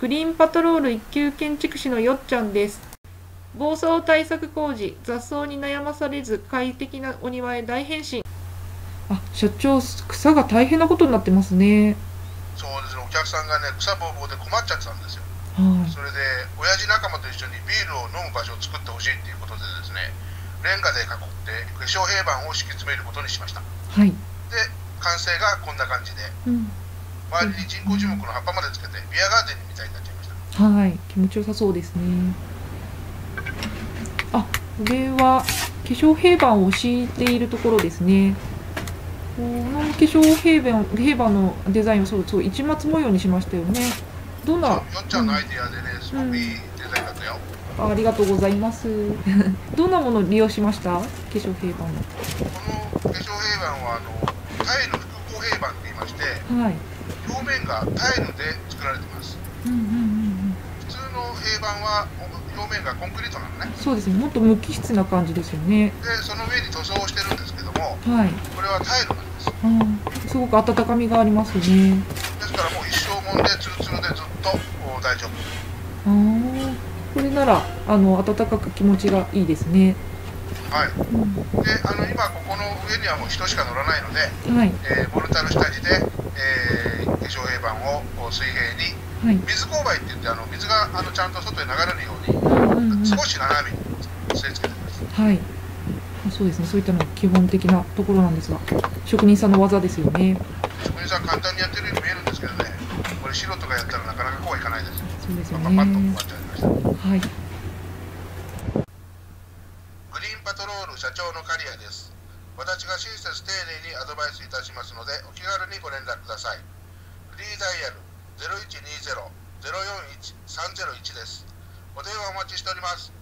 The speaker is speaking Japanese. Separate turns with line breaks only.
グリーンパトロール一級建築士のよっちゃんです。暴走対策工事、雑草に悩まされず快適なお庭へ大変身。あ、社長、草が大変なことになってますね。
そうですね、お客さんがね、草ぼうぼうで困っちゃってたんですよ。
はい。
それで、親父仲間と一緒にビールを飲む場所を作ってほしいっていうことでですね、レンガで囲って化粧平板を敷き詰めることにしました。
はい。
で、完成がこんな感じで、
うん。
周りに人工樹木の葉っぱまでつけて、ビアガーデンみたいになっちゃいました。
はい。気持ちよさそうですね。あ、これは化粧平板を敷いているところですね。この化粧平板平板のデザインをそうそう一末模様にしましたよね。どんな、
よっちゃんのアイディアでね、すごくいいデザインだったよ。
あありがとうございます。どんなものを利用しました？化粧平板の。
この化粧平板は、あの、タイル複合平板って言いまして、
はい。
表面がタイルで作られてます。
うんうんうんうん。
普通の平板は表面がコンクリートなのね。
そうですね。もっと無機質な感じですよね。
で、その上に塗装をしてるんですけども、
はい。
これはタイルなんです。
すごく温かみがありますね。
ですからもう一生もんでツルツルでずっとお大丈夫。
ああ、これならあの温かく気持ちがいいですね。
はい。
うん、
で、あの今ここの上にはもう人しか乗らないので、
はい
えーボルタル下地で、えー水平に
はい。
水勾配って言ってあの水があのちゃんと外へ流れるように
うんうんうん。
少し斜めに据え付けてます。
はい。そうですね。そういったのが基本的なところなんですが、職人さんの技ですよね。
職人さん簡単にやってるように見えるんですけどね、これ素人がやったらなかなかこうはいかないですよ。
そうですよ
パパッと終
ね
わ。っちゃいました。
はい。
グリーンパトロール社長の刈谷です。私が親切丁寧にアドバイスいたしますので、お気軽にご連絡ください。フリーダイヤル0120-041-301です。お電話お待ちしております。